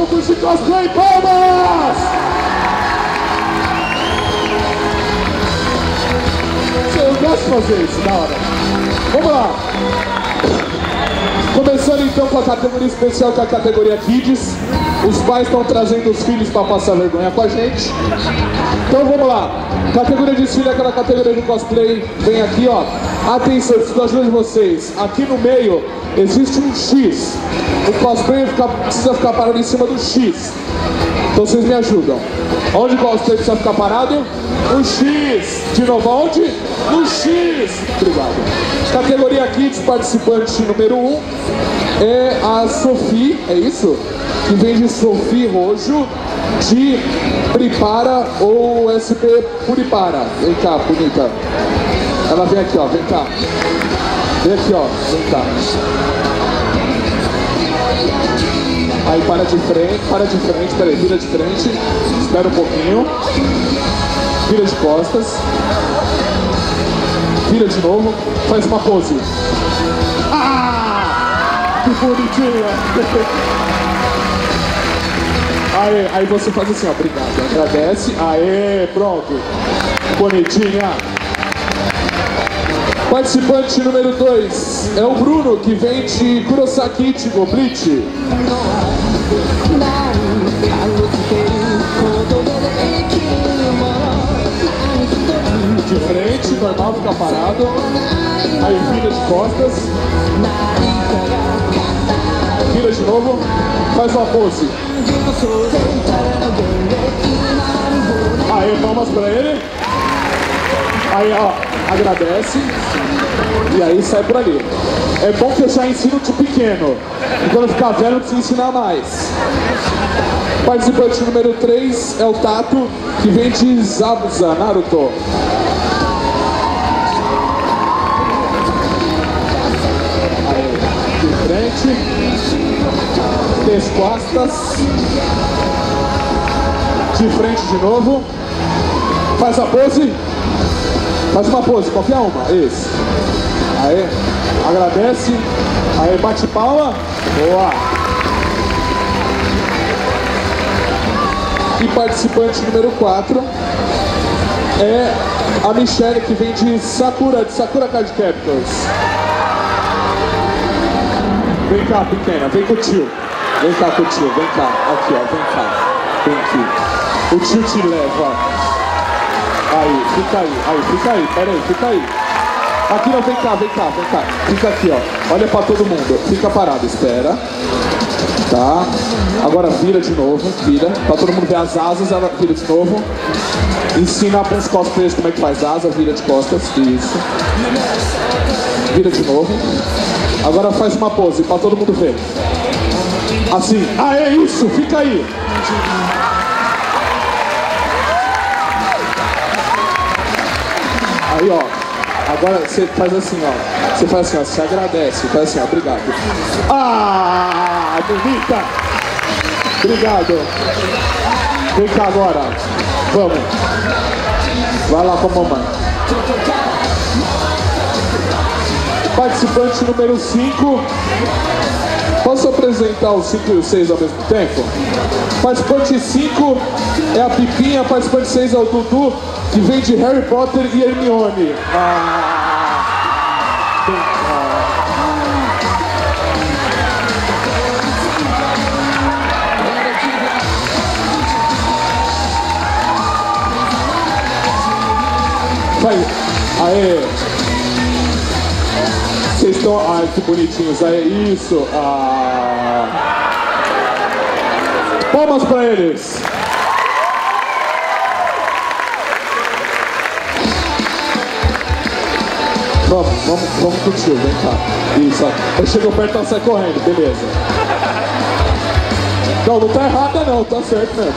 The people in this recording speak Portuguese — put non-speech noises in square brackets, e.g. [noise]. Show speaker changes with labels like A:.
A: Vamos curtir cosplay, palmas! Eu gosto de fazer isso, da hora. Vamos lá. Começando então com a categoria especial, que é a categoria Kids. Os pais estão trazendo os filhos para passar vergonha com a gente. Então vamos lá. Categoria de desfile é aquela categoria de cosplay. Vem aqui, ó. Atenção, preciso ajuda de vocês. Aqui no meio existe um X. O cosplay fica- precisa ficar parado em cima do X. Então vocês me ajudam. Onde o cosplay precisa ficar parado? No X. De novo, aonde? No X. Obrigado. Categoria Kids, participante número 1 um, é a Sophie, é isso? Que vem de Sophie Rojo, de Pripara ou SP Puripara. Vem cá, bonita. Ela vem aqui, ó, vem cá. Vem aqui, ó, vem cá. Aí para de frente, para de frente, peraí, vira de frente, espera um pouquinho, vira de costas, vira de novo, faz uma pose. Ah! Que bonitinha! [laughs] Aí, aí você faz assim, ó, obrigado, agradece, aê, pronto, bonitinha. Participante número 2 é o Bruno, que vem de Kurosaki Ichigo. De frente, normal, fica parado. Aí vira de costas. Vira de novo. Faz uma pose. Aí, palmas pra ele. Aí, ó, agradece. E aí sai por ali. É bom já ensino de pequeno. E quando ficar velho, eu preciso ensinar mais. Participante número 3 é o Tato, que vem de Zabuza, Naruto. Aí, de frente, três costas, de frente de novo, faz a pose, faz uma pose, qualquer uma, isso. Aí, agradece, aí bate palma, boa. E participante número 4 é a Michelle, que vem de Sakura, de Sakura Card Captors. Vem cá, pequena, vem com o tio. Vem cá com o tio, vem cá. Aqui, ó, vem cá. Vem aqui. O tio te leva. Aí, fica aí, aí, fica aí, pera aí, fica aí. Aqui não, vem cá, vem cá, vem cá. Fica aqui, ó. Olha pra todo mundo. Fica parado, espera. Tá? Agora vira de novo, vira. Pra todo mundo ver as asas, ela vira de novo. Ensina para os cosplayers como é que faz asa, vira de costas. Isso. Vira de novo. Agora faz uma pose pra todo mundo ver. Assim. Ah, é isso, fica aí. Aí, ó. Agora você faz assim, ó. Você faz assim, ó. Você agradece. Faz assim, ó. Obrigado. Ah, bonita. Obrigado. Vem cá agora. Vamos. Vai lá com a mamãe. Participante número 5. Posso apresentar os 5 e os 6 ao mesmo tempo? Participante 5 é a Pipinha, participante 6 é o Dudu, que vem de Harry Potter e Hermione. Ah. Aê. Vocês estão. Ai, que bonitinhos. Aê, isso. Ah. Palmas pra eles. Vamos, vamos, vamos curtir, vem cá. Isso, ó. Ele chegou perto, ela sai correndo, beleza. Não, não tá errada não, tá certo mesmo.